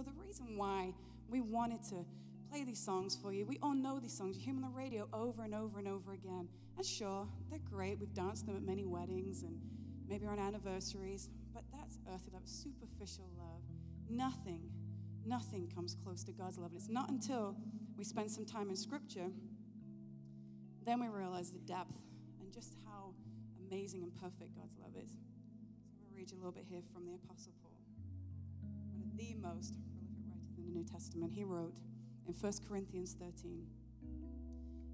so, the reason why we wanted to play these songs for you, we all know these songs. You hear them on the radio over and over and over again. And sure, they're great. We've danced them at many weddings and maybe on anniversaries, but that's earthly love, superficial love. Nothing, nothing comes close to God's love. And it's not until we spend some time in Scripture, then we realize the depth and just how amazing and perfect God's love is. So I'm going to read you a little bit here from the Apostle Paul, one of the most the New Testament. He wrote in 1 Corinthians 13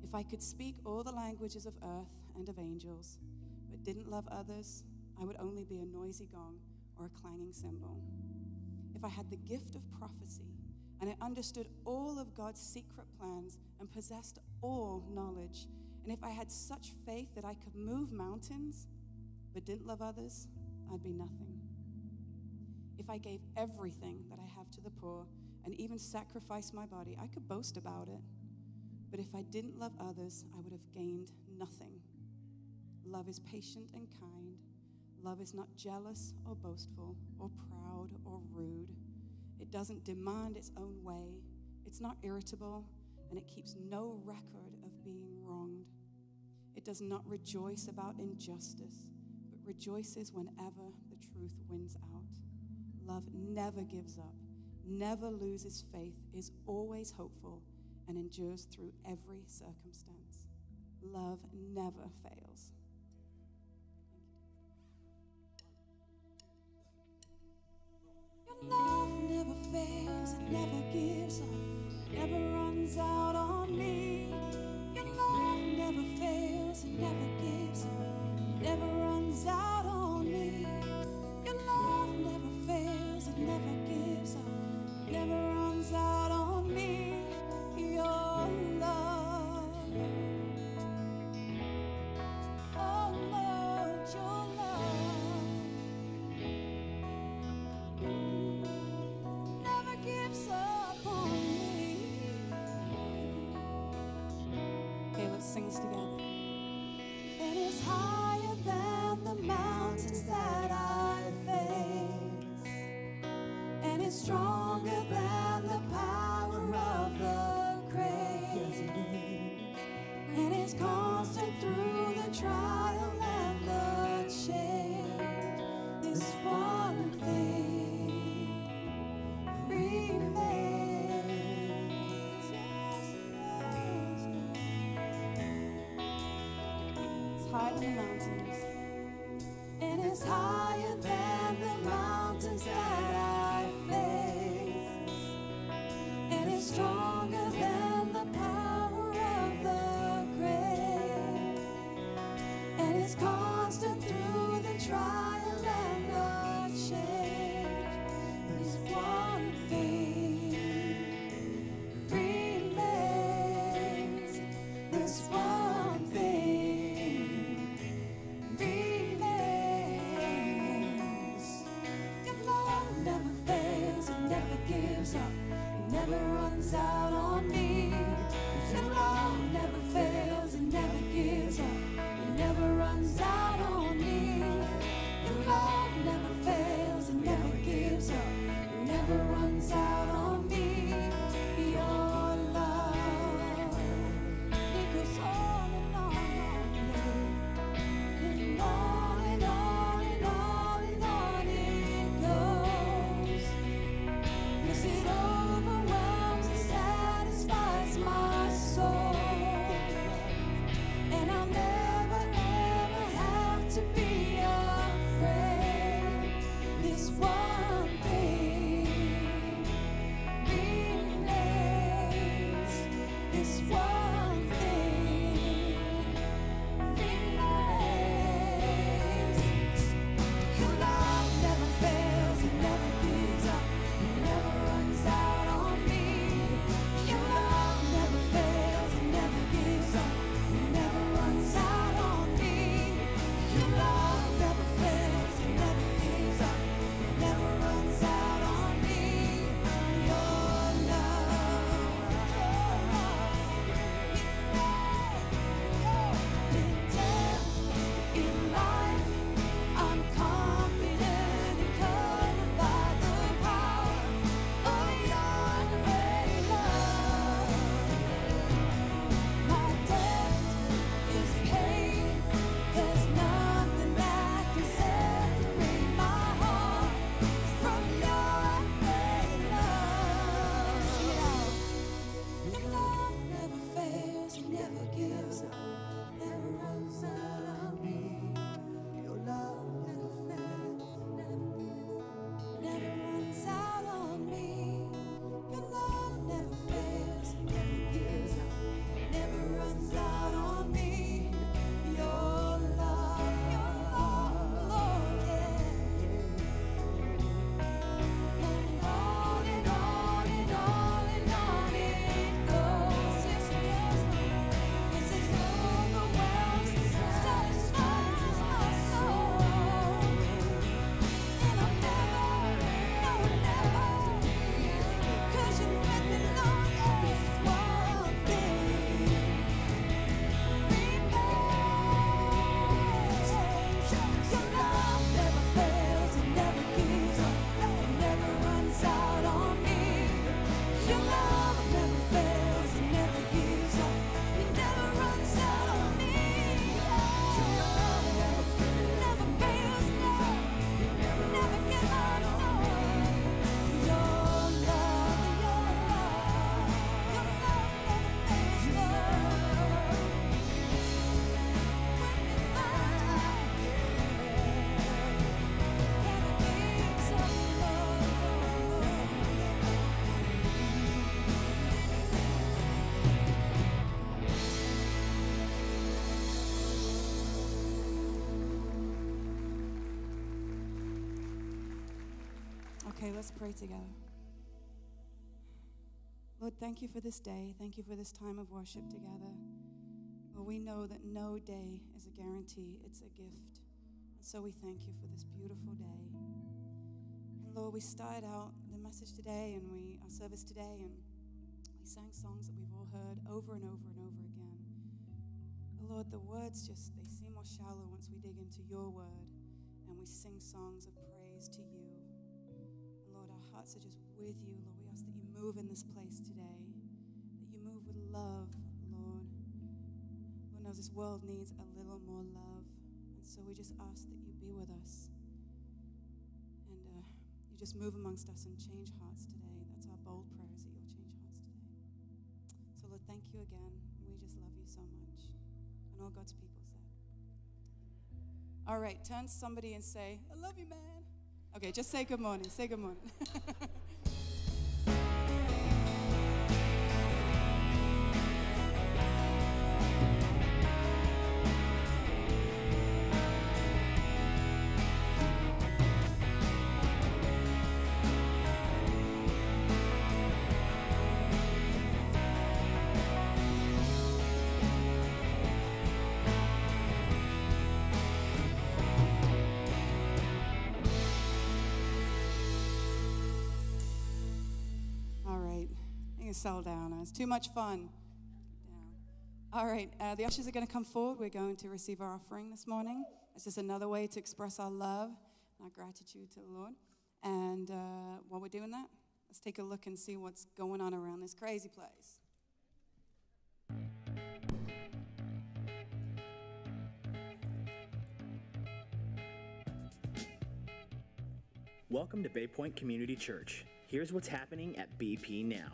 If I could speak all the languages of earth and of angels, but didn't love others, I would only be a noisy gong or a clanging cymbal. If I had the gift of prophecy and I understood all of God's secret plans and possessed all knowledge, and if I had such faith that I could move mountains but didn't love others, I'd be nothing. If I gave everything that I have to the poor and even sacrifice my body, I could boast about it. But if I didn't love others, I would have gained nothing. Love is patient and kind. Love is not jealous or boastful or proud or rude. It doesn't demand its own way. It's not irritable and it keeps no record of being wronged. It does not rejoice about injustice, but rejoices whenever the truth wins out. Love never gives up, never loses faith, is always hopeful, and endures through every circumstance. Love never fails. Love never fails, it never gives up, never runs out on me. Your love never fails, it never gives up, never runs out on me. Your love never fails, it never never mountains. And it's higher let's pray together. Lord, thank you for this day. Thank you for this time of worship together. Lord, we know that no day is a guarantee, it's a gift. And so we thank you for this beautiful day. And Lord, we started out the message today and we our service today and we sang songs that we've all heard over and over and over again. But Lord, the words just they seem more shallow once we dig into your word and we sing songs of praise to you. Hearts are just with you. Lord, we ask that you move in this place today, that you move with love, Lord. Lord knows this world needs a little more love. And so we just ask that you be with us. And uh, you just move amongst us and change hearts today. That's our bold prayer is that you'll change hearts today. So, Lord, thank you again. We just love you so much. And all God's people said. All right, turn to somebody and say, I love you, man. Okay, just say good morning. Say good morning. Settle down. It's too much fun. All right, uh, the ushers are going to come forward. We're going to receive our offering this morning. It's just another way to express our love and our gratitude to the Lord. And uh, while we're doing that, let's take a look and see what's going on around this crazy place. Welcome to Bay Pointe Community Church. Here's what's happening at BP now.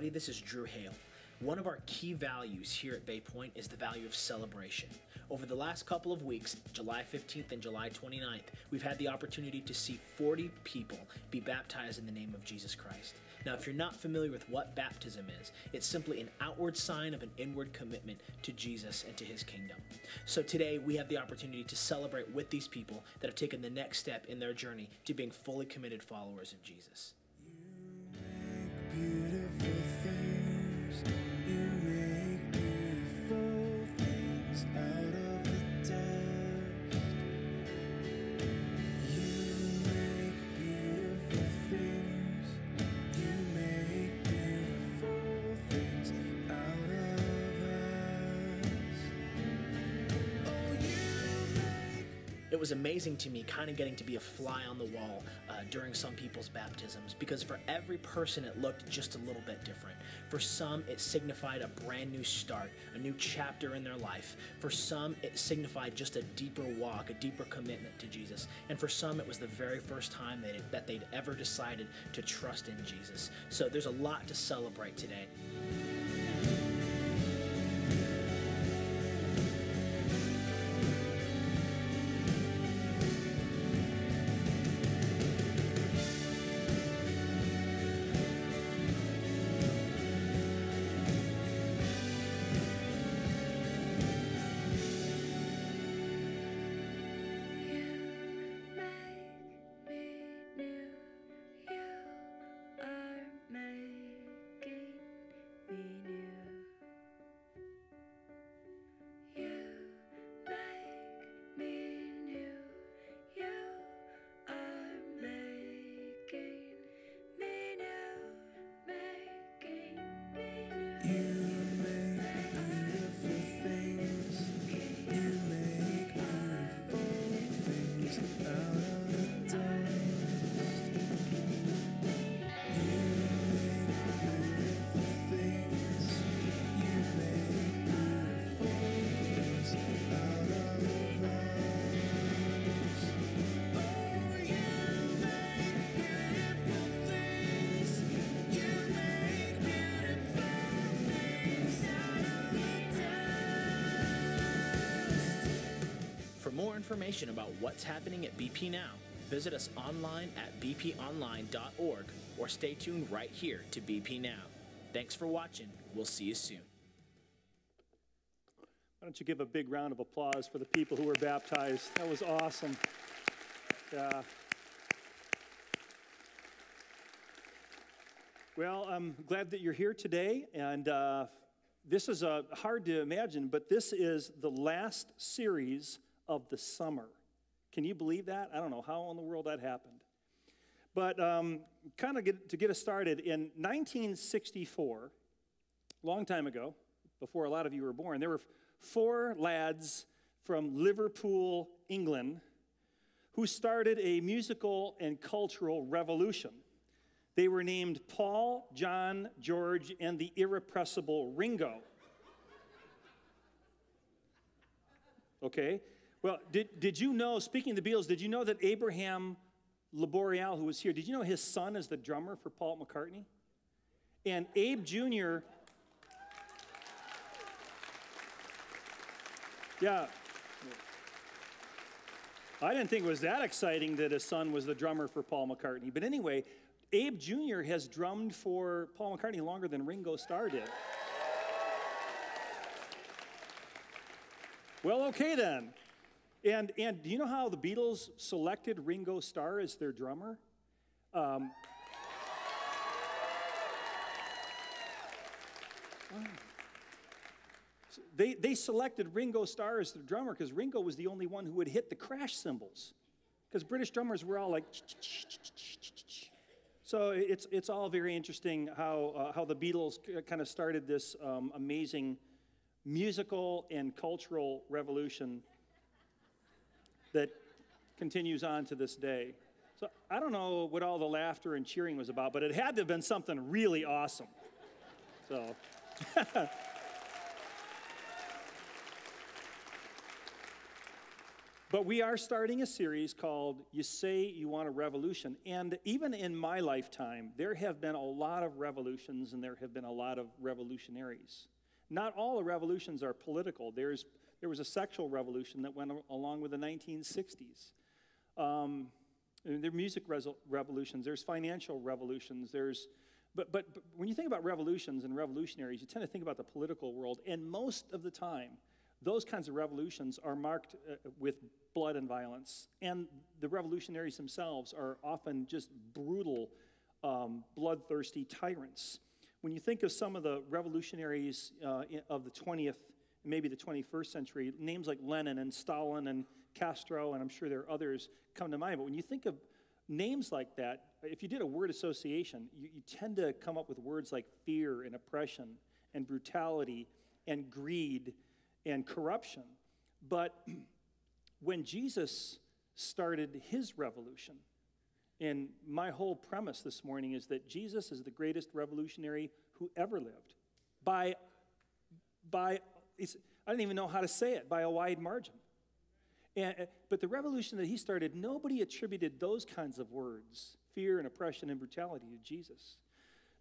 Everybody. This is Drew Hale. One of our key values here at Bay Pointe is the value of celebration. Over the last couple of weeks, July 15th and July 29th, we've had the opportunity to see 40 people be baptized in the name of Jesus Christ. Now, if you're not familiar with what baptism is, it's simply an outward sign of an inward commitment to Jesus and to his kingdom. So today, we have the opportunity to celebrate with these people that have taken the next step in their journey to being fully committed followers of Jesus. It was amazing to me kind of getting to be a fly on the wall uh, during some people's baptisms because for every person it looked just a little bit different. For some, it signified a brand new start, a new chapter in their life. For some, it signified just a deeper walk, a deeper commitment to Jesus. And for some, it was the very first time that, it, that they'd ever decided to trust in Jesus. So there's a lot to celebrate today. Information about what's happening at BP Now, Visit us online at bponline.org or stay tuned right here to BP Now. Thanks for watching. We'll see you soon. Why don't you give a big round of applause for the people who were baptized? That was awesome. Yeah. Well, I'm glad that you're here today, and uh, this is uh, hard to imagine, but this is the last series of the summer. Can you believe that? I don't know how in the world that happened. But um, kind of to get us started, in 1964, long time ago, before a lot of you were born, there were four lads from Liverpool, England, who started a musical and cultural revolution. They were named Paul, John, George, and the irrepressible Ringo. Okay? Well, did, did you know, speaking of the Beatles, did you know that Abraham Laboriel, who was here, did you know his son is the drummer for Paul McCartney? And Abe Jr., yeah. I didn't think it was that exciting that his son was the drummer for Paul McCartney. But anyway, Abe Jr. has drummed for Paul McCartney longer than Ringo Starr did. Well, okay then. And, and do you know how the Beatles selected Ringo Starr as their drummer? Um, they, they selected Ringo Starr as their drummer because Ringo was the only one who would hit the crash cymbals. Because British drummers were all like, so it's, it's all very interesting how, uh, how the Beatles kind of started this um, amazing musical and cultural revolution that continues on to this day. So I don't know what all the laughter and cheering was about, but it had to have been something really awesome. So. But we are starting a series called You Say You Want a Revolution. And even in my lifetime, there have been a lot of revolutions and there have been a lot of revolutionaries. Not all the revolutions are political. There's, there was a sexual revolution that went along with the 1960s. Um, there are music revolutions, there's financial revolutions, there's but, but, but when you think about revolutions and revolutionaries, you tend to think about the political world. And most of the time, those kinds of revolutions are marked uh, with blood and violence. And the revolutionaries themselves are often just brutal, um, bloodthirsty tyrants. When you think of some of the revolutionaries uh, of the 20th, maybe the 21st century, names like Lenin and Stalin and Castro, and I'm sure there are others come to mind. But when you think of names like that, if you did a word association, you, you tend to come up with words like fear and oppression and brutality and greed and corruption. But when Jesus started his revolution, and my whole premise this morning is that Jesus is the greatest revolutionary who ever lived by, by it's, I don't even know how to say it, by a wide margin. And, uh, but the revolution that he started, nobody attributed those kinds of words, fear and oppression and brutality, to Jesus.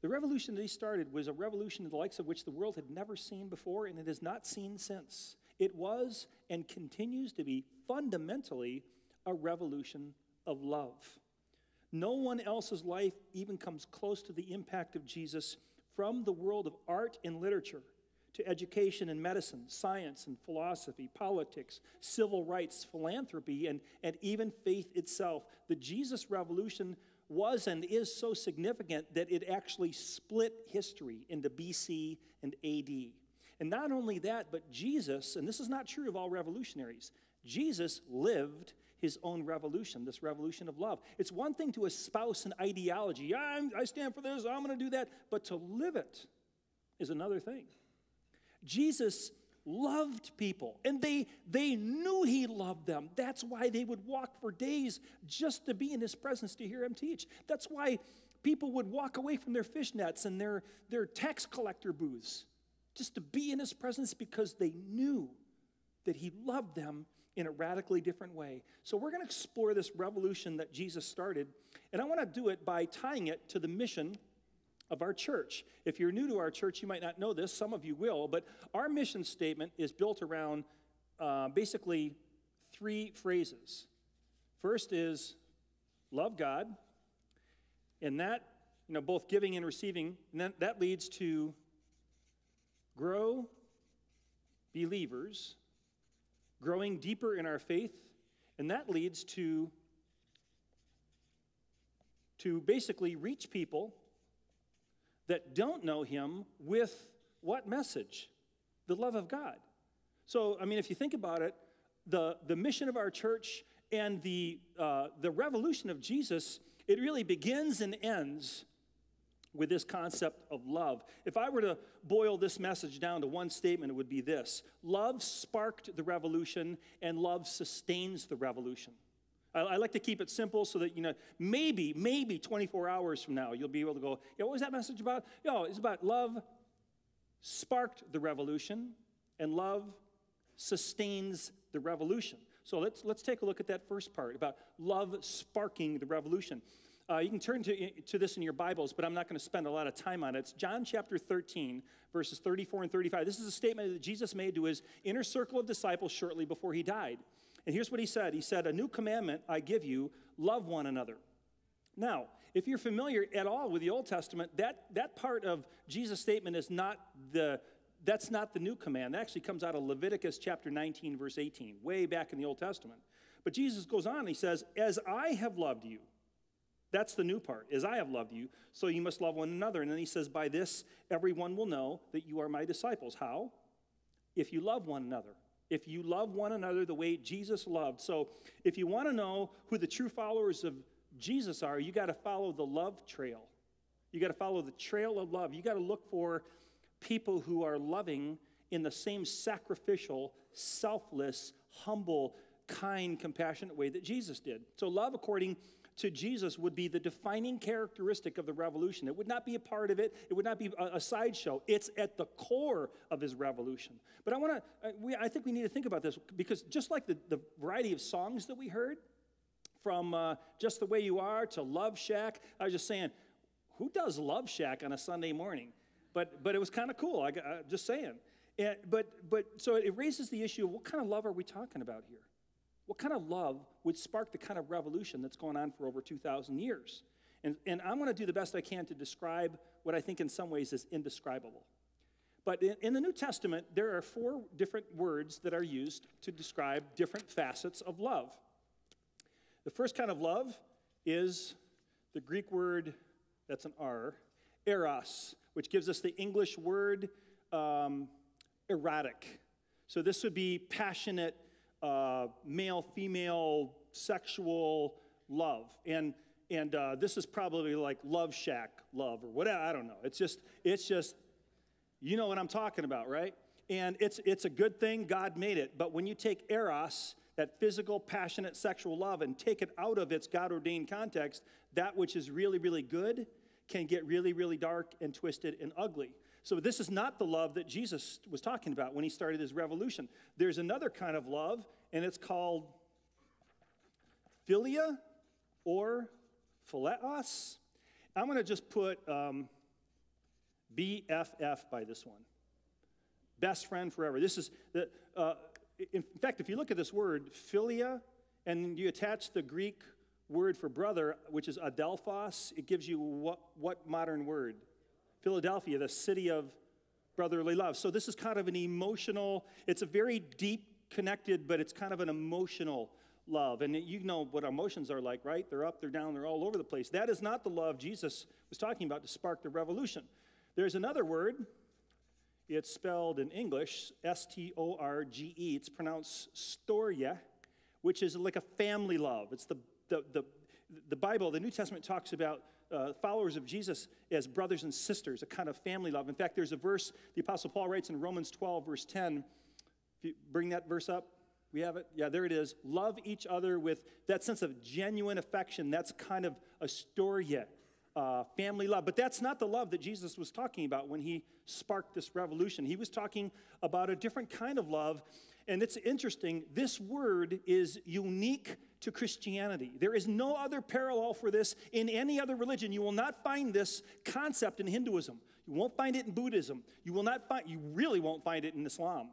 The revolution that he started was a revolution the likes of which the world had never seen before, and it has not seen since. It was and continues to be fundamentally a revolution of love. No one else's life even comes close to the impact of Jesus from the world of art and literature to education and medicine, science and philosophy, politics, civil rights, philanthropy, and, and even faith itself. The Jesus Revolution was and is so significant that it actually split history into BC and AD. And not only that, but Jesus, and this is not true of all revolutionaries, Jesus lived his own revolution, this revolution of love. It's one thing to espouse an ideology, I'm, I stand for this, I'm going to do that, but to live it is another thing. Jesus loved people and they they knew he loved them that's why they would walk for days just to be in his presence to hear him teach that's why people would walk away from their fishnets and their their tax collector booths just to be in his presence because they knew that he loved them in a radically different way. So, we're going to explore this revolution that Jesus started, and I want to do it by tying it to the mission of our church. If you're new to our church, you might not know this, some of you will, but our mission statement is built around uh, basically three phrases. First is love God, and that, you know, both giving and receiving, and that, that leads to grow believers, growing deeper in our faith, and that leads to to basically reach people that don't know him with what message? The love of God. So, I mean, if you think about it, the, the mission of our church and the, uh, the revolution of Jesus, it really begins and ends with this concept of love. If I were to boil this message down to one statement, it would be this Love sparked the revolution, and love sustains the revolution. I, I like to keep it simple so that, you know, maybe, maybe 24 hours from now, you'll be able to go, yeah, what was that message about? Yo, it's about love sparked the revolution, and love sustains the revolution. So let's, let's take a look at that first part about love sparking the revolution. Uh, you can turn to, to this in your Bibles, but I'm not going to spend a lot of time on it. It's John chapter 13, verses 34 and 35. This is a statement that Jesus made to his inner circle of disciples shortly before he died. And here's what he said He said, A new commandment I give you love one another. Now, if you're familiar at all with the Old Testament, that, that part of Jesus' statement is not the that's not the new command. That actually comes out of Leviticus chapter 19, verse 18, way back in the Old Testament. But Jesus goes on he says, As I have loved you, that's the new part, as I have loved you, so you must love one another. And then he says, By this everyone will know that you are my disciples. How? If you love one another. If you love one another the way Jesus loved. So if you want to know who the true followers of Jesus are, you got to follow the love trail. You got to follow the trail of love. You got to look for people who are loving in the same sacrificial, selfless, humble, kind, compassionate way that Jesus did. So, love, according to Jesus, would be the defining characteristic of the revolution. It would not be a part of it, it would not be a, a sideshow. It's at the core of his revolution. But I want to, we, I think we need to think about this because just like the, the variety of songs that we heard, from uh, Just the Way You Are to Love Shack, I was just saying, who does Love Shack on a Sunday morning? But, but it was kind of cool, I, I, just saying. And, but, but so it raises the issue of what kind of love are we talking about here? What kind of love would spark the kind of revolution that's going on for over 2,000 years? And, and I'm going to do the best I can to describe what I think in some ways is indescribable. But in, in the New Testament, there are four different words that are used to describe different facets of love. The first kind of love is the Greek word that's an R, eros, which gives us the English word um, erotic. So this would be passionate, uh, male, female, sexual love. And and uh, this is probably like love shack love or whatever. I don't know. It's just it's just you know what I'm talking about, right? And it's it's a good thing God made it. But when you take eros, that physical, passionate, sexual love, and take it out of its God ordained context, that which is really, really good can get really, really dark and twisted and ugly. So, this is not the love that Jesus was talking about when he started his revolution. There's another kind of love, and it's called philia or phileos. I'm going to just put um, BFF by this one. Best friend forever. This is the. Uh, in fact, if you look at this word, philia, and you attach the Greek word for brother, which is adelphos, it gives you what, what modern word? Philadelphia, the city of brotherly love. So this is kind of an emotional, it's a very deep connected, but it's kind of an emotional love. And you know what emotions are like, right? They're up, they're down, they're all over the place. That is not the love Jesus was talking about to spark the revolution. There's another word. It's spelled in English, S T O R G E. It's pronounced storge, which is like a family love. It's the, the, the, the Bible, the New Testament talks about uh, followers of Jesus as brothers and sisters, a kind of family love. In fact, there's a verse the Apostle Paul writes in Romans 12, verse 10. If you bring that verse up, we have it? Yeah, there it is. Love each other with that sense of genuine affection. That's kind of a storge, uh, family love. But that's not the love that Jesus was talking about when he sparked this revolution. He was talking about a different kind of love. And it's interesting, this word is unique to Christianity. There is no other parallel for this in any other religion. You will not find this concept in Hinduism. You won't find it in Buddhism. You will not find you really won't find it in Islam.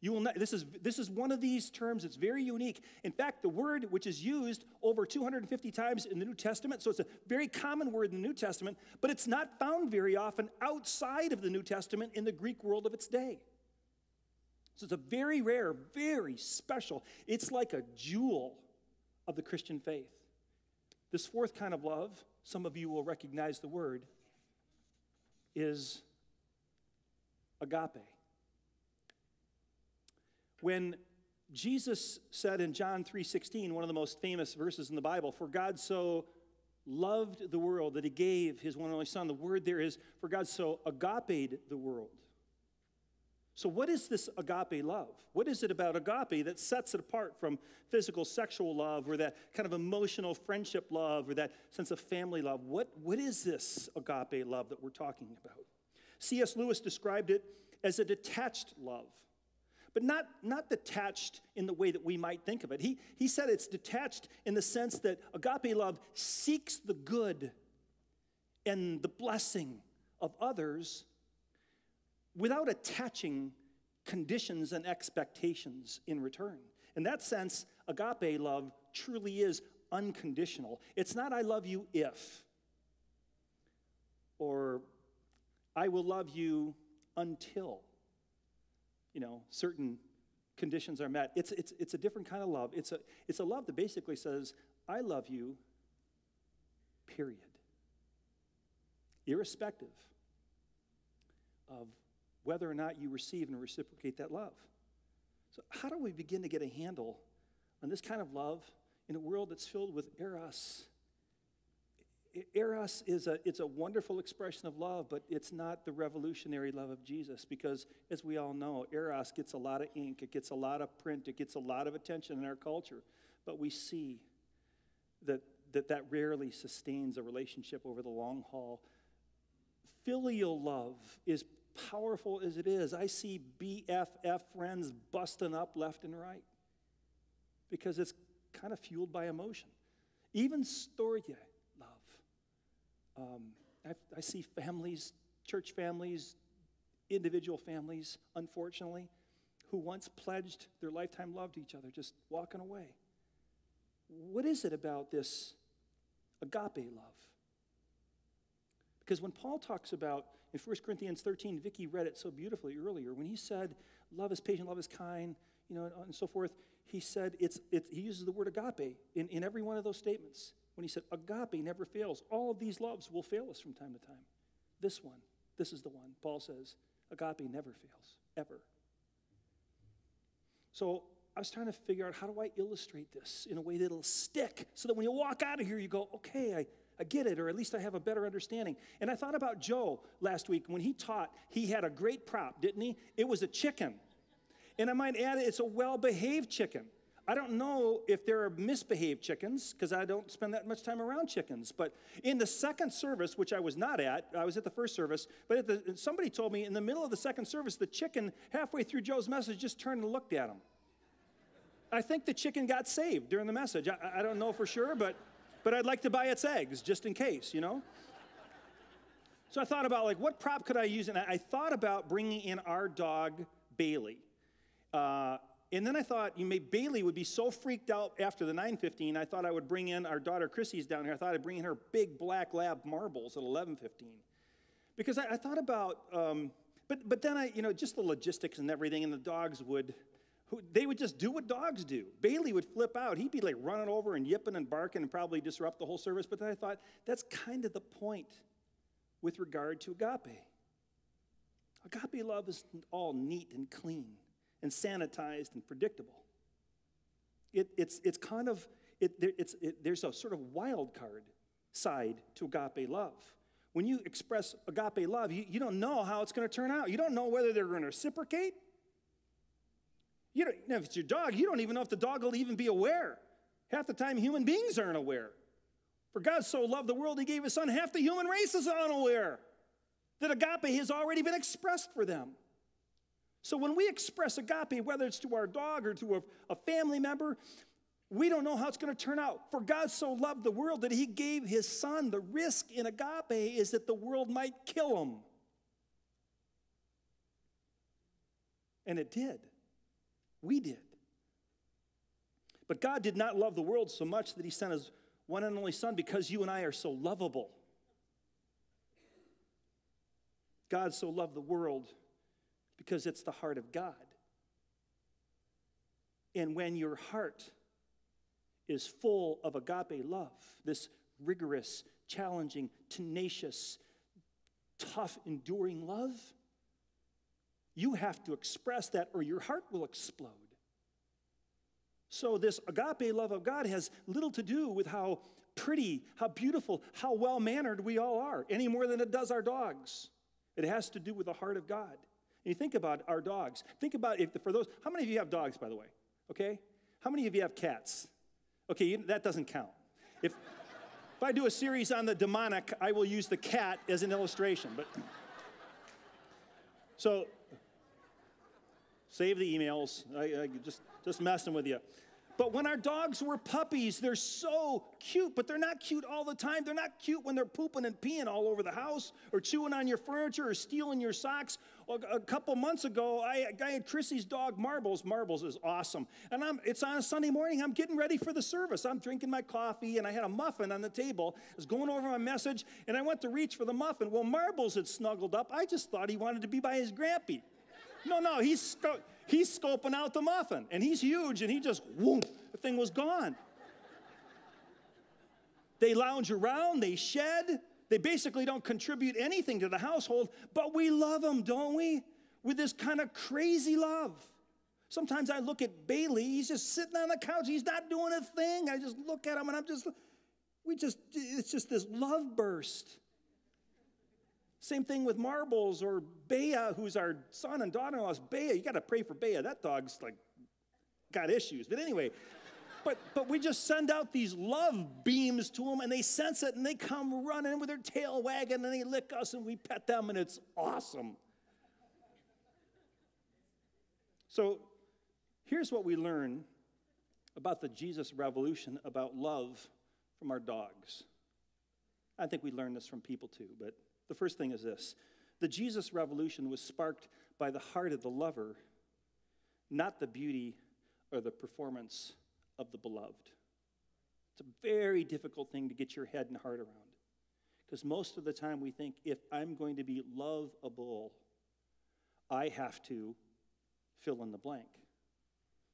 You will not, this, is, this is one of these terms that's very unique. In fact, the word which is used over 250 times in the New Testament, so it's a very common word in the New Testament, but it's not found very often outside of the New Testament in the Greek world of its day. So it's a very rare, very special, it's like a jewel of the Christian faith. This fourth kind of love, some of you will recognize the word, is agape. When Jesus said in John 3:16, one of the most famous verses in the Bible, for God so loved the world that he gave his one and only son. The word there is for God so agape the world. So what is this agape love? What is it about agape that sets it apart from physical sexual love or that kind of emotional friendship love or that sense of family love? What, what is this agape love that we're talking about? C.S. Lewis described it as a detached love but not, not detached in the way that we might think of it. He, he said it's detached in the sense that agape love seeks the good and the blessing of others without attaching conditions and expectations in return. In that sense, agape love truly is unconditional. It's not, I love you if, or I will love you until you know, certain conditions are met. It's, it's, it's a different kind of love. It's a, it's a love that basically says, I love you, period. Irrespective of whether or not you receive and reciprocate that love. So, how do we begin to get a handle on this kind of love in a world that's filled with eros? Eros is a, it's a wonderful expression of love, but it's not the revolutionary love of Jesus because, as we all know, Eros gets a lot of ink, it gets a lot of print, it gets a lot of attention in our culture. But we see that that, that rarely sustains a relationship over the long haul. Filial love is powerful as it is. I see BFF friends busting up left and right because it's kind of fueled by emotion. Even storge um, I, I see families, church families, individual families, unfortunately, who once pledged their lifetime love to each other, just walking away. What is it about this agape love? Because when Paul talks about in 1 Corinthians 13, Vicki read it so beautifully earlier, when he said, love is patient, love is kind, you know, and so forth, he said, it's, it's, he uses the word agape in, in every one of those statements when he said, Agape never fails. All of these loves will fail us from time to time. This one, this is the one. Paul says, Agape never fails, ever. So I was trying to figure out how do I illustrate this in a way that'll stick so that when you walk out of here, you go, okay, I, I get it, or at least I have a better understanding. And I thought about Joe last week when he taught, he had a great prop, didn't he? It was a chicken. And I might add, it's a well behaved chicken. I don't know if there are misbehaved chickens because I don't spend that much time around chickens. But in the second service, which I was not at, I was at the first service, but the, somebody told me in the middle of the second service, the chicken halfway through Joe's message just turned and looked at him. I think the chicken got saved during the message. I, I don't know for sure, but, but I'd like to buy its eggs just in case, you know? So I thought about like what prop could I use, and I, I thought about bringing in our dog Bailey. Uh, and then I thought, you may Bailey would be so freaked out after the 9:15. I thought I would bring in our daughter Chrissy's down here. I thought I'd bring in her big black lab marbles at 11:15, because I, I thought about. Um, but but then I you know just the logistics and everything, and the dogs would. Who, they would just do what dogs do. Bailey would flip out. He'd be like running over and yipping and barking and probably disrupt the whole service. But then I thought, that's kind of the point with regard to agape. Agape love is all neat and clean and sanitized and predictable. It, it's, it's kind of, it, it's, it, there's a sort of wild card side to agape love. When you express agape love, you, you don't know how it's going to turn out. You don't know whether they're going to reciprocate. You don't, you know, if it's your dog, you don't even know if the dog will even be aware. Half the time, human beings aren't aware. For God so loved the world, he gave his son. Half the human race is unaware that agape has already been expressed for them. So when we express agape, whether it's to our dog or to a, a family member, we don't know how it's going to turn out. For God so loved the world that he gave his son. The risk in agape is that the world might kill him. And it did. We did. But God did not love the world so much that he sent his one and only Son because you and I are so lovable. God so loved the world because it's the heart of God. And when your heart is full of agape love, this rigorous, challenging, tenacious, tough, enduring love, you have to express that or your heart will explode. So, this agape love of God has little to do with how pretty, how beautiful, how well mannered we all are, any more than it does our dogs. It has to do with the heart of God. And you think about our dogs. Think about if for those, how many of you have dogs, by the way? Okay? How many of you have cats? Okay, you, that doesn't count. If, if I do a series on the demonic, I will use the cat as an illustration. But so save the emails. I, I just just messing with you. But when our dogs were puppies, they're so cute, but they're not cute all the time. They're not cute when they're pooping and peeing all over the house or chewing on your furniture or stealing your socks. A couple months ago, I, I had Chrissy's dog, Marbles. Marbles is awesome. And I'm, it's on a Sunday morning. I'm getting ready for the service. I'm drinking my coffee, and I had a muffin on the table. I was going over my message, and I went to reach for the muffin. Well, Marbles had snuggled up. I just thought he wanted to be by his grampy. No, no, he's, he's scoping out the muffin, and he's huge, and he just, whoop, the thing was gone. They lounge around, they shed, they basically don't contribute anything to the household, but we love them, don't we? With this kind of crazy love. Sometimes I look at Bailey, he's just sitting on the couch, he's not doing a thing. I just look at him and I'm just, we just, it's just this love burst. Same thing with Marbles or Bea, who's our son and daughter in law's. Bea, you got to pray for Bea. That dog's like got issues. But anyway, but, but we just send out these love beams to them and they sense it and they come running with their tail wagging and they lick us and we pet them and it's awesome. So here's what we learn about the Jesus revolution about love from our dogs. I think we learn this from people too, but the first thing is this the Jesus revolution was sparked by the heart of the lover, not the beauty or the performance of the beloved. It's a very difficult thing to get your head and heart around. Because most of the time we think if I'm going to be lovable, I have to fill in the blank.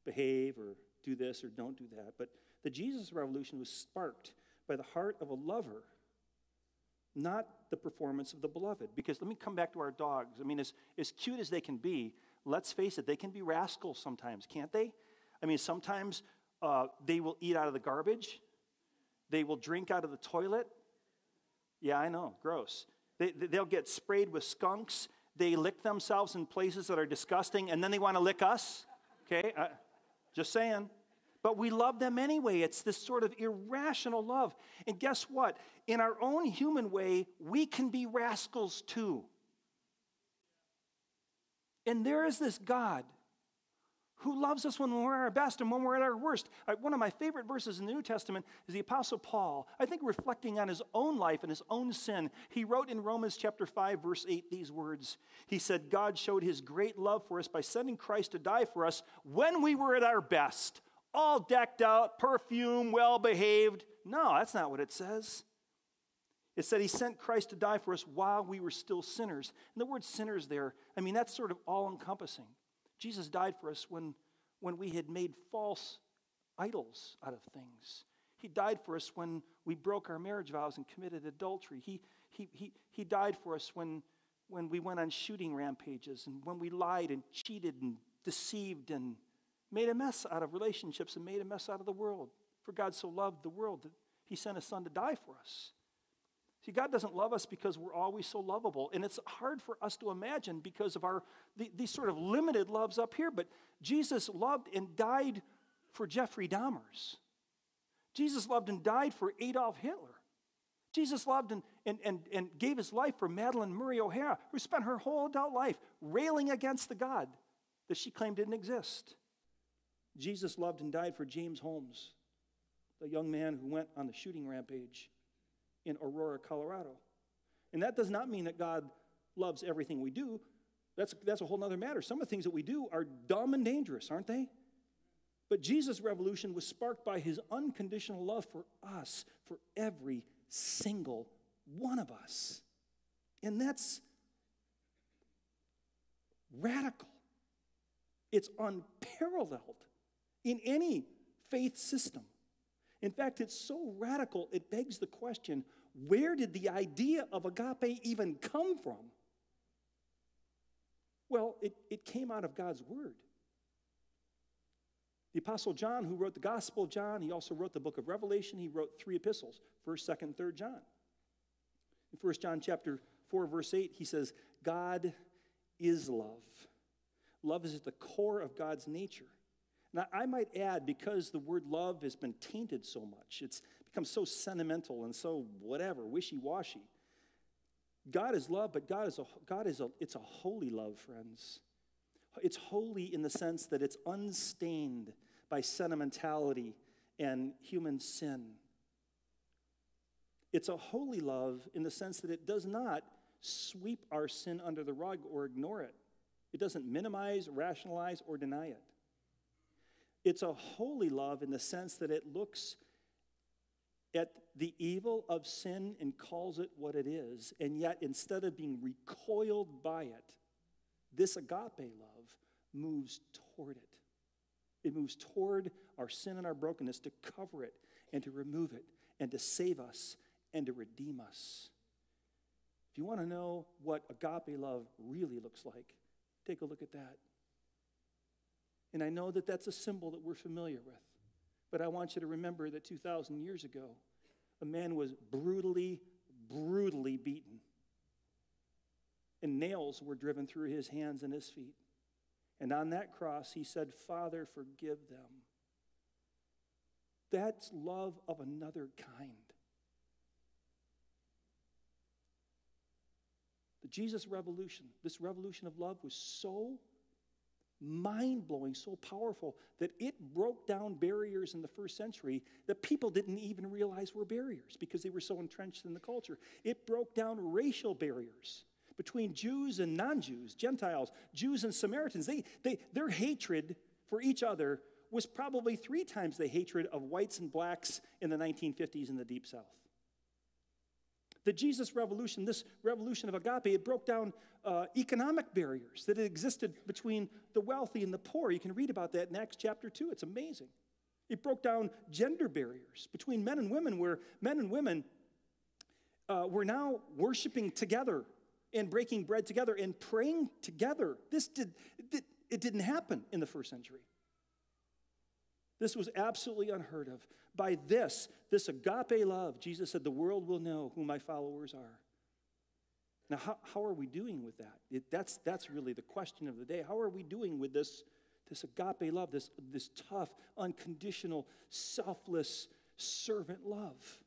Behave or do this or don't do that. But the Jesus revolution was sparked by the heart of a lover not the performance of the beloved. Because let me come back to our dogs. I mean, as, as cute as they can be, let's face it, they can be rascals sometimes, can't they? I mean, sometimes uh, they will eat out of the garbage, they will drink out of the toilet. Yeah, I know, gross. They, they'll get sprayed with skunks. They lick themselves in places that are disgusting, and then they want to lick us. Okay? Uh, just saying but we love them anyway. It's this sort of irrational love. And guess what? In our own human way, we can be rascals too. And there is this God who loves us when we're at our best and when we're at our worst. One of my favorite verses in the New Testament is the Apostle Paul, I think reflecting on his own life and his own sin. He wrote in Romans chapter 5, verse 8, these words. He said, God showed his great love for us by sending Christ to die for us when we were at our best all decked out, perfume, well behaved. No, that's not what it says. It said he sent Christ to die for us while we were still sinners. And the word sinners there, I mean, that's sort of all encompassing. Jesus died for us when, when we had made false idols out of things. He died for us when we broke our marriage vows and committed adultery. He, he, he, he died for us when, when we went on shooting rampages and when we lied and cheated and deceived and made a mess out of relationships and made a mess out of the world. For God so loved the world that he sent his son to die for us. See, God doesn't love us because we're always so lovable. And it's hard for us to imagine because of our the, these sort of limited loves up here. But Jesus loved and died for Jeffrey Dahmers. Jesus loved and died for Adolf Hitler. Jesus loved and, and, and, and gave his life for Madalyn Murray O'Hair, who spent her whole adult life railing against the God that she claimed didn't exist. Jesus loved and died for James Holmes, the young man who went on the shooting rampage in Aurora, Colorado. And that does not mean that God loves everything we do. That's, that's a whole other matter. Some of the things that we do are dumb and dangerous, aren't they? But Jesus' revolution was sparked by his unconditional love for us, for every single one of us. And that's radical. It's unparalleled in any faith system. In fact, it's so radical, it begs the question where did the idea of agape even come from? Well, it, it came out of God's Word. The Apostle John, who wrote the Gospel of John, he also wrote the book of Revelation. He wrote three epistles, 1st, 2nd, 3rd John. In 1 John chapter 4, verse 8, he says, God is love. Love is at the core of God's nature. Now, I might add, because the word love has been tainted so much, it's become so sentimental and so whatever, wishy-washy. God is love, but God is a God is a it's a holy love, friends. It's holy in the sense that it's unstained by sentimentality and human sin. It's a holy love in the sense that it does not sweep our sin under the rug or ignore it. It doesn't minimize, rationalize, or deny it. It's a holy love in the sense that it looks at the evil of sin and calls it what it is, and yet instead of being recoiled by it, this agape love moves toward it. It moves toward our sin and our brokenness to cover it and to remove it and to save us and to redeem us. If you want to know what agape love really looks like, take a look at that. And I know that that's a symbol that we're familiar with. But I want you to remember that 2,000 years ago, a man was brutally, brutally beaten. And nails were driven through his hands and his feet. And on that cross, he said, Father, forgive them. That's love of another kind. The Jesus revolution, this revolution of love, was so mind blowing, so powerful that it broke down barriers in the first century that people didn't even realize were barriers because they were so entrenched in the culture. It broke down racial barriers between Jews and non Jews, Gentiles, Jews and Samaritans. They, they, their hatred for each other was probably three times the hatred of whites and blacks in the 1950s in the Deep South. The Jesus revolution, this revolution of agape, it broke down uh, economic barriers that existed between the wealthy and the poor. You can read about that in Acts chapter 2. It's amazing. It broke down gender barriers between men and women, where men and women uh, were now worshiping together and breaking bread together and praying together. This did, it, it didn't happen in the first century. This was absolutely unheard of. By this, this agape love, Jesus said, the world will know who my followers are. Now, how, how are we doing with that? It, that's, that's really the question of the day. How are we doing with this, this agape love, this, this tough, unconditional, selfless servant love?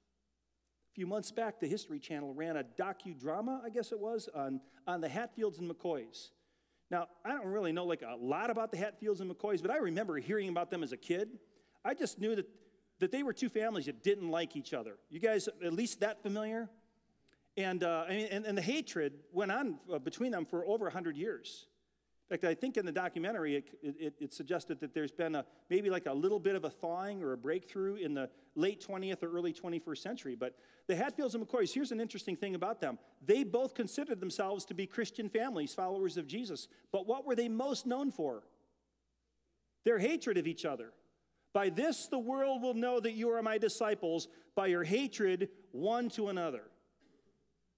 A few months back, the History Channel ran a docudrama, I guess it was, on, on the Hatfields and McCoys. Now, I don't really know like a lot about the Hatfields and McCoys, but I remember hearing about them as a kid. I just knew that, that they were two families that didn't like each other. You guys at least that familiar? And, uh, I mean, and, and the hatred went on uh, between them for over 100 years. In fact, I think in the documentary, it, it, it, suggested that there's been a, maybe like a little bit of a thawing or a breakthrough in the late 20th or early 21st century. But the Hatfields and McCoys, here's an interesting thing about them. They both considered themselves to be Christian families, followers of Jesus. But what were they most known for? Their hatred of each other. By this, the world will know that you are my disciples, by your hatred one to another.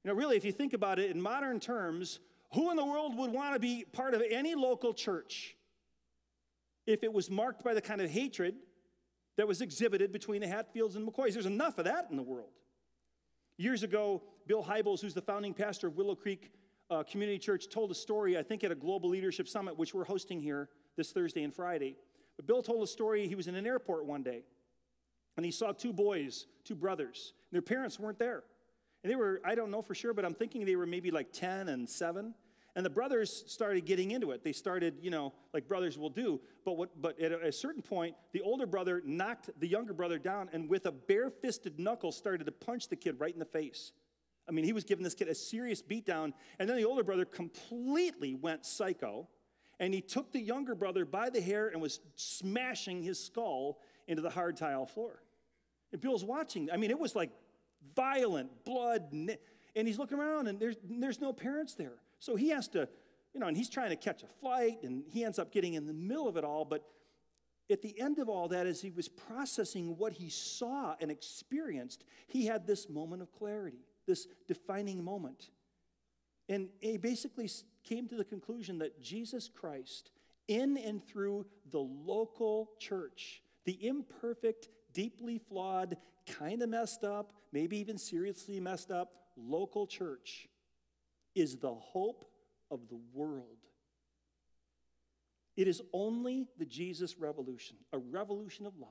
You know, really, if you think about it in modern terms, who in the world would want to be part of any local church if it was marked by the kind of hatred that was exhibited between the Hatfields and McCoys? There's enough of that in the world. Years ago, Bill Hybels, who's the founding pastor of Willow Creek uh, Community Church, told a story, I think, at a Global Leadership Summit, which we're hosting here this Thursday and Friday. But Bill told a story. He was in an airport one day, and he saw two boys, two brothers. Their parents weren't there. And they were, I don't know for sure, but I'm thinking they were maybe like 10 and 7. And the brothers started getting into it. They started, you know, like brothers will do. But, what, but at a certain point, the older brother knocked the younger brother down and with a bare fisted knuckle started to punch the kid right in the face. I mean, he was giving this kid a serious beatdown, and then the older brother completely went psycho, and he took the younger brother by the hair and was smashing his skull into the hard tile floor. And Bill's watching. I mean, it was like violent blood, and he's looking around, and there's, there's no parents there. So he has to, you know, and he's trying to catch a flight, and he ends up getting in the middle of it all. But at the end of all that, as he was processing what he saw and experienced, he had this moment of clarity, this defining moment. And he basically came to the conclusion that Jesus Christ, in and through the local church, the imperfect, deeply flawed, kind of messed up, maybe even seriously messed up local church, is the hope of the world. It is only the Jesus revolution, a revolution of love,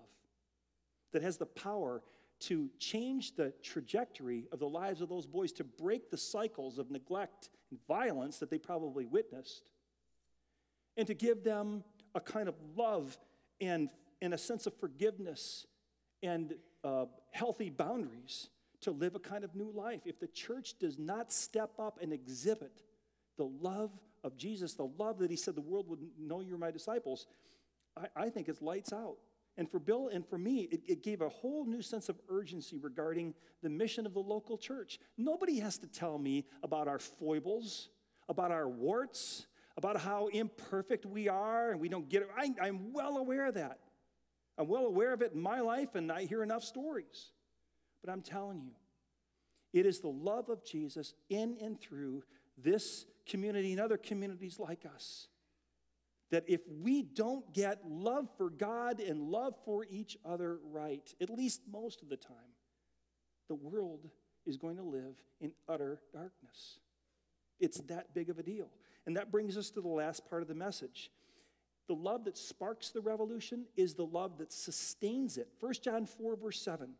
that has the power to change the trajectory of the lives of those boys, to break the cycles of neglect and violence that they probably witnessed, and to give them a kind of love and, and a sense of forgiveness and uh, healthy boundaries to live a kind of new life. If the church does not step up and exhibit the love of Jesus, the love that he said the world would know you're my disciples, I, I think it's lights out. And for Bill and for me, it, it gave a whole new sense of urgency regarding the mission of the local church. Nobody has to tell me about our foibles, about our warts, about how imperfect we are and we don't get it. I, I'm well aware of that. I'm well aware of it in my life, and I hear enough stories. But I'm telling you, it is the love of Jesus in and through this community and other communities like us that if we don't get love for God and love for each other right, at least most of the time, the world is going to live in utter darkness. It's that big of a deal. And that brings us to the last part of the message. The love that sparks the revolution is the love that sustains it. 1 John 4, verse 7.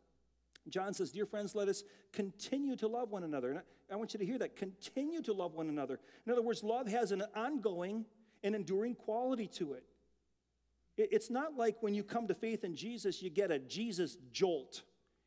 John says, Dear friends, let us continue to love one another. And I, I want you to hear that. Continue to love one another. In other words, love has an ongoing and enduring quality to it. It- It's not like when you come to faith in Jesus, you get a Jesus jolt,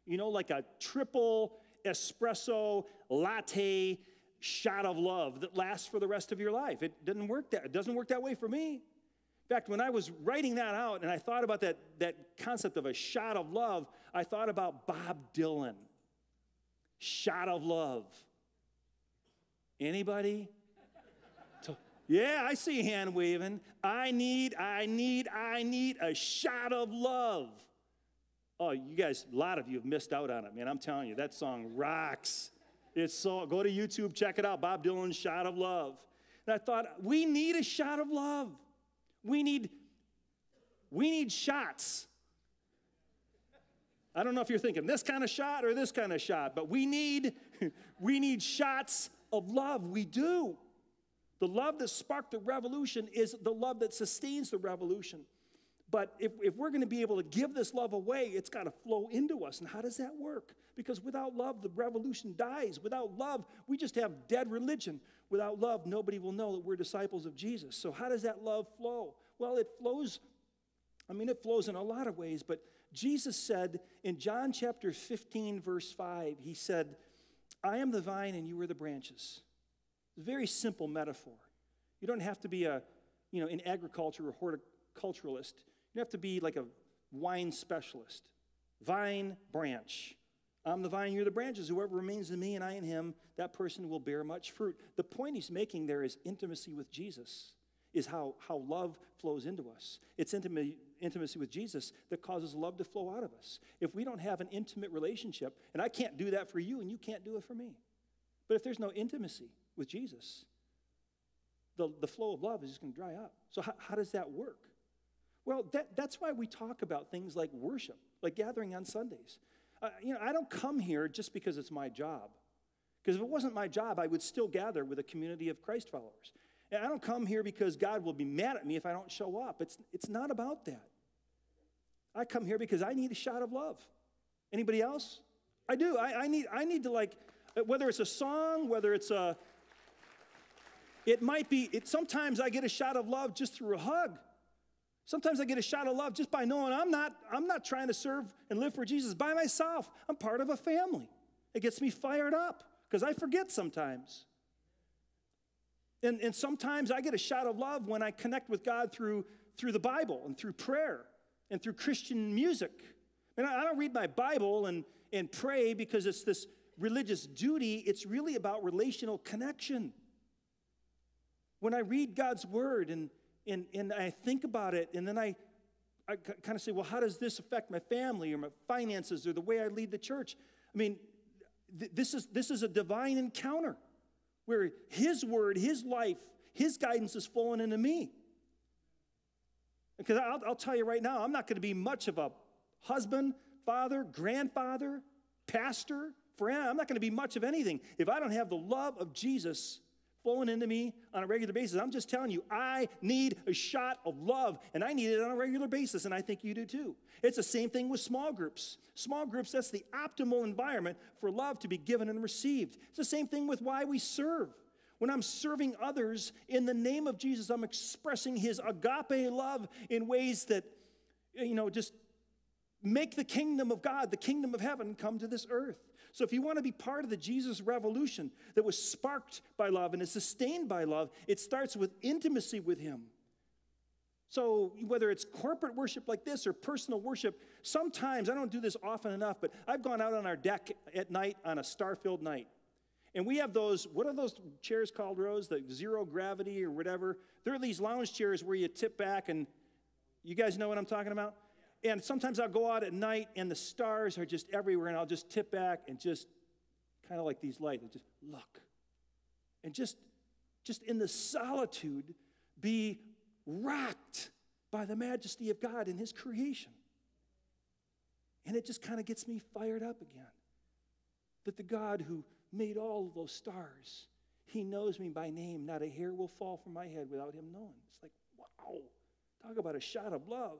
you know, like a triple espresso latte shot of love that lasts for the rest of your life. It doesn't work that. It doesn't work that way for me. In fact, when I was writing that out and I thought about that, that concept of a shot of love, I thought about Bob Dylan. Shot of love. Anybody? Yeah, I see hand waving. I need, I need, I need a shot of love. Oh, you guys, a lot of you have missed out on it, man. I'm telling you, that song rocks. It's so, go to YouTube, check it out. Bob Dylan's Shot of Love. And I thought, we need a shot of love. We need, we need shots. I don't know if you're thinking this kind of shot or this kind of shot, but we need, we need shots of love. We do. The love that sparked the revolution is the love that sustains the revolution. But if, if we're going to be able to give this love away, it's got to flow into us. And how does that work? Because without love, the revolution dies. Without love, we just have dead religion. Without love, nobody will know that we're disciples of Jesus. So, how does that love flow? Well, it flows, I mean, it flows in a lot of ways, but Jesus said in John chapter 15, verse 5, He said, I am the vine and you are the branches. Very simple metaphor. You don't have to be a, you know, in agriculture or horticulturalist. You have to be like a wine specialist. Vine, branch. I'm the vine, you're the branches. Whoever remains in me and I in him, that person will bear much fruit. The point he's making there is intimacy with Jesus, is how, how love flows into us. It's intimacy, intimacy with Jesus that causes love to flow out of us. If we don't have an intimate relationship, and I can't do that for you, and you can't do it for me. But if there's no intimacy with Jesus, the, the flow of love is just going to dry up. So, how, how does that work? Well, that, that's why we talk about things like worship, like gathering on Sundays. Uh, you know, I don't come here just because it's my job. Because if it wasn't my job, I would still gather with a community of Christ followers. And I don't come here because God will be mad at me if I don't show up. It's, it's not about that. I come here because I need a shot of love. Anybody else? I do. I, I need, I need to like, whether it's a song, whether it's a, it might be, it, sometimes I get a shot of love just through a hug. Sometimes I get a shot of love just by knowing I'm not, I'm not trying to serve and live for Jesus by myself. I'm part of a family. It gets me fired up because I forget sometimes. And, and sometimes I get a shot of love when I connect with God through, through the Bible and through prayer and through Christian music. And I, I don't read my Bible and, and pray because it's this religious duty, it's really about relational connection. When I read God's word and, and, and I think about it, and then I, I kind of say, well, how does this affect my family or my finances or the way I lead the church? I mean, th- this, is, this is a divine encounter where His word, His life, His guidance is flowing into me. Because I'll, I'll tell you right now, I'm not going to be much of a husband, father, grandfather, pastor, friend. I'm not going to be much of anything if I don't have the love of Jesus flowing into me on a regular basis. I'm just telling you, I need a shot of love, and I need it on a regular basis, and I think you do too. It's the same thing with small groups. Small groups, that's the optimal environment for love to be given and received. It's the same thing with why we serve. When I'm serving others in the name of Jesus, I'm expressing his agape love in ways that, you know, just make the kingdom of God, the kingdom of heaven, come to this earth. So, if you want to be part of the Jesus revolution that was sparked by love and is sustained by love, it starts with intimacy with Him. So, whether it's corporate worship like this or personal worship, sometimes, I don't do this often enough, but I've gone out on our deck at night on a star filled night. And we have those, what are those chairs called, Rose? The zero gravity or whatever. There are these lounge chairs where you tip back and you guys know what I'm talking about? And sometimes I'll go out at night and the stars are just everywhere, and I'll just tip back and just kind of like these lights, and just look. And just, just in the solitude, be rocked by the majesty of God in His creation. And it just kind of gets me fired up again. That the God who made all of those stars, He knows me by name. Not a hair will fall from my head without Him knowing. It's like, wow. Talk about a shot of love.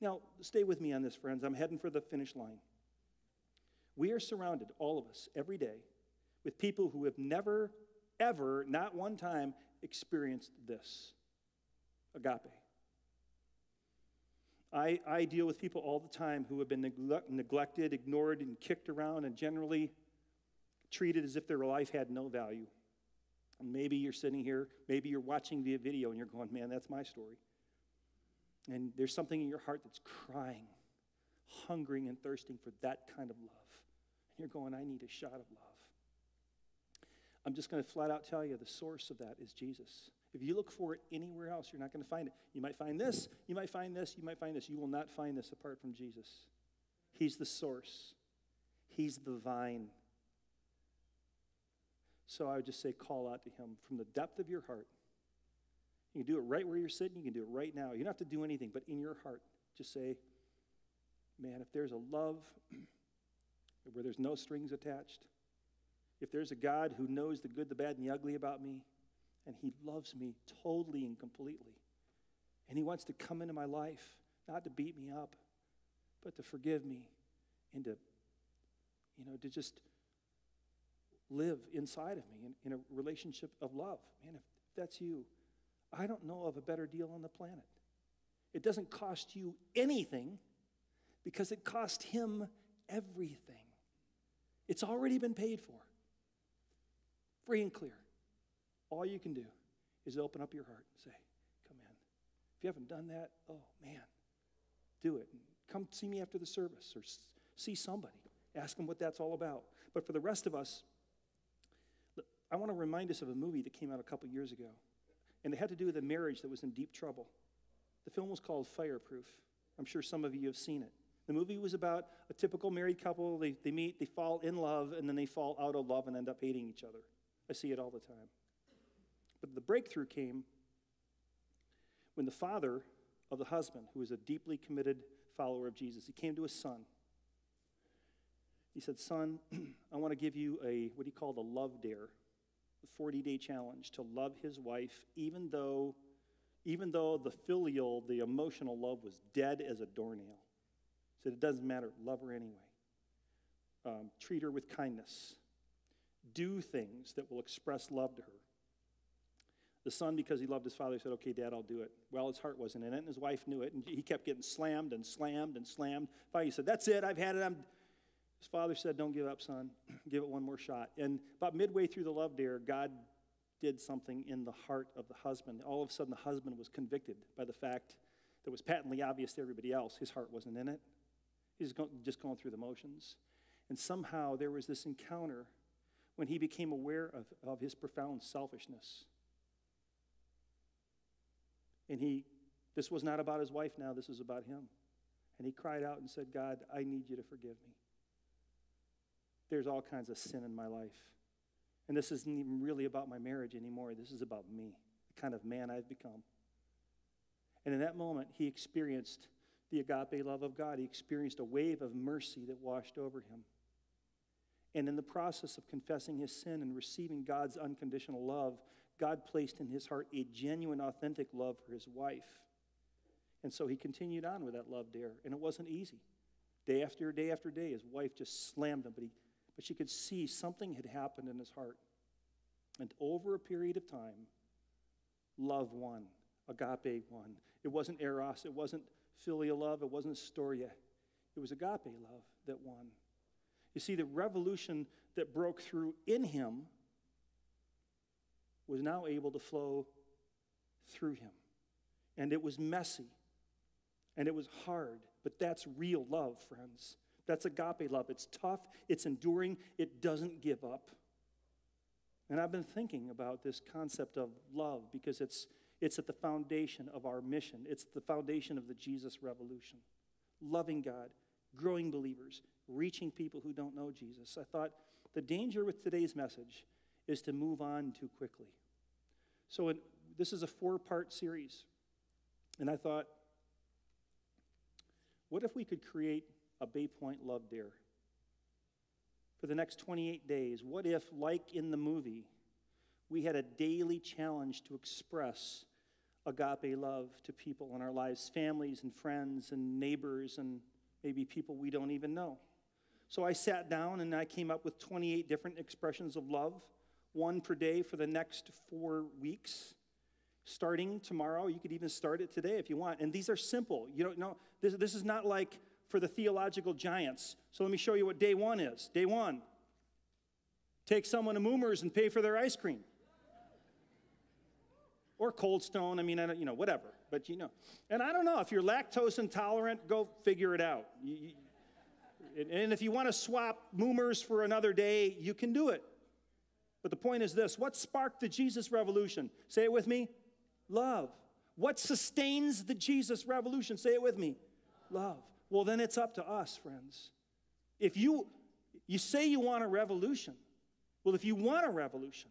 Now, stay with me on this, friends. I'm heading for the finish line. We are surrounded, all of us, every day, with people who have never, ever, not one time, experienced this agape. I, I deal with people all the time who have been neglect, neglected, ignored, and kicked around, and generally treated as if their life had no value. And maybe you're sitting here, maybe you're watching the video, and you're going, man, that's my story. And there's something in your heart that's crying, hungering and thirsting for that kind of love. And you're going, I need a shot of love. I'm just going to flat out tell you the source of that is Jesus. If you look for it anywhere else, you're not going to find it. You might find this, you might find this, you might find this. You will not find this apart from Jesus. He's the source, He's the vine. So I would just say, call out to Him from the depth of your heart. You can do it right where you're sitting. You can do it right now. You don't have to do anything, but in your heart, just say, man, if there's a love where there's no strings attached, if there's a God who knows the good, the bad, and the ugly about me, and He loves me totally and completely, and He wants to come into my life, not to beat me up, but to forgive me and to, you know, to just live inside of me in, in a relationship of love. Man, if that's you, I don't know of a better deal on the planet. It doesn't cost you anything because it cost him everything. It's already been paid for, free and clear. All you can do is open up your heart and say, Come in. If you haven't done that, oh man, do it. And Come see me after the service or see somebody. Ask them what that's all about. But for the rest of us, I want to remind us of a movie that came out a couple years ago and it had to do with a marriage that was in deep trouble. The film was called Fireproof. I'm sure some of you have seen it. The movie was about a typical married couple. They, they meet, they fall in love, and then they fall out of love and end up hating each other. I see it all the time. But the breakthrough came when the father of the husband, who was a deeply committed follower of Jesus, he came to his son. He said, Son, I want to give you a, what he called a love dare 40 day challenge to love his wife, even though, even though the filial, the emotional love was dead as a doornail. He said, It doesn't matter, love her anyway. Um, treat her with kindness. Do things that will express love to her. The son, because he loved his father, said, Okay, dad, I'll do it. Well, his heart wasn't in it, and his wife knew it, and he kept getting slammed and slammed and slammed. Finally, he said, That's it, I've had it. I'm... His father said, Don't give up, son. Give it one more shot. And about midway through the love dare, God did something in the heart of the husband. All of a sudden, the husband was convicted by the fact that was patently obvious to everybody else his heart wasn't in it. He was just going through the motions. And somehow there was this encounter when he became aware of, of his profound selfishness. And he, this was not about his wife now, this was about him. And he cried out and said, God, I need you to forgive me. There's all kinds of sin in my life. And this isn't even really about my marriage anymore. This is about me, the kind of man I've become. And in that moment, he experienced the agape love of God. He experienced a wave of mercy that washed over him. And in the process of confessing his sin and receiving God's unconditional love, God placed in his heart a genuine, authentic love for his wife. And so he continued on with that love dare. And it wasn't easy. Day after day after day, his wife just slammed him, but, he, but she could see something had happened in his heart. And over a period of time, love won, agape won. It wasn't eros, it wasn't filial love, it wasn't storge. It was agape love that won. You see, the revolution that broke through in him was now able to flow through him. And it was messy and it was hard, but that's real love, friends. That's agape love. It's tough, it's enduring, it doesn't give up. And I've been thinking about this concept of love because it's, it's at the foundation of our mission, it's the foundation of the Jesus revolution. Loving God, growing believers, reaching people who don't know Jesus. I thought the danger with today's message is to move on too quickly. So, in, this is a four part series. And I thought, what if we could create a Bay Pointe Love Dare? For the next 28 days, what if, like in the movie, we had a daily challenge to express agape love to people in our lives, families and friends and neighbors and maybe people we don't even know? So I sat down and I came up with 28 different expressions of love, one per day for the next four weeks. Starting tomorrow, you could even start it today if you want. And these are simple. You don't know, this, this is not like for the theological giants. So let me show you what day one is. Day one take someone to Moomers and pay for their ice cream. Or Cold Stone, I mean, I you know, whatever. But you know. And I don't know, if you're lactose intolerant, go figure it out. You, you, and if you want to swap Moomers for another day, you can do it. But the point is this what sparked the Jesus revolution? Say it with me love. What sustains the Jesus revolution? Say it with me love. Well, then it's up to us, friends. If you, you say you want a revolution, well, if you want a revolution,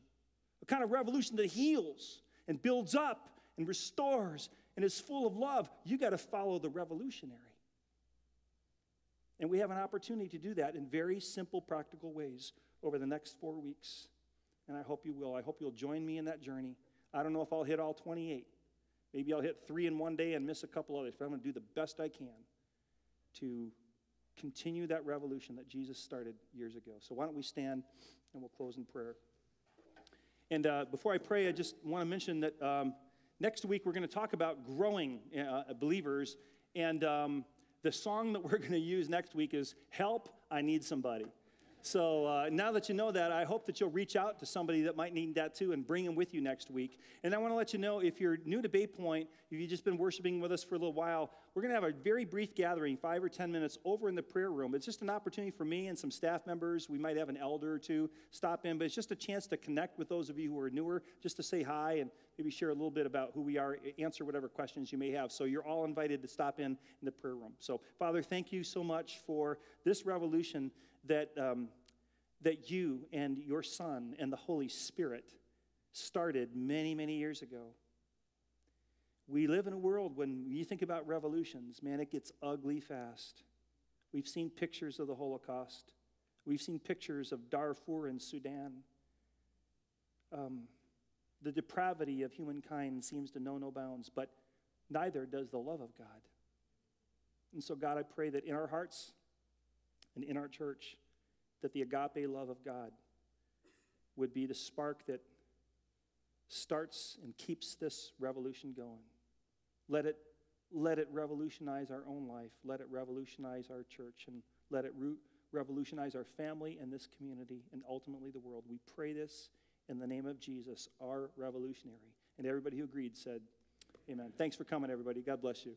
a kind of revolution that heals and builds up and restores and is full of love, you got to follow the revolutionary. And we have an opportunity to do that in very simple, practical ways over the next four weeks. And I hope you will. I hope you'll join me in that journey. I don't know if I'll hit all 28. Maybe I'll hit three in one day and miss a couple others, but I'm going to do the best I can to continue that revolution that Jesus started years ago. So why don't we stand and we'll close in prayer. And uh, before I pray, I just want to mention that um, next week we're going to talk about growing uh, believers. And um, the song that we're going to use next week is Help, I Need Somebody. So uh, now that you know that, I hope that you'll reach out to somebody that might need that too and bring them with you next week. And I want to let you know if you're new to Bay Pointe, if you've just been worshiping with us for a little while, we're going to have a very brief gathering, five or 10 minutes, over in the prayer room. It's just an opportunity for me and some staff members. We might have an elder or two stop in, but it's just a chance to connect with those of you who are newer, just to say hi and maybe share a little bit about who we are, answer whatever questions you may have. So you're all invited to stop in in the prayer room. So, Father, thank you so much for this revolution that, um, that you and your Son and the Holy Spirit started many, many years ago. We live in a world when you think about revolutions, man, it gets ugly fast. We've seen pictures of the Holocaust. We've seen pictures of Darfur and Sudan. Um, the depravity of humankind seems to know no bounds, but neither does the love of God. And so, God, I pray that in our hearts and in our church, that the agape love of God would be the spark that starts and keeps this revolution going. Let it, let it revolutionize our own life. Let it revolutionize our church. And let it revolutionize our family and this community and ultimately the world. We pray this in the name of Jesus, our revolutionary. And everybody who agreed said, Amen. Thanks for coming, everybody. God bless you.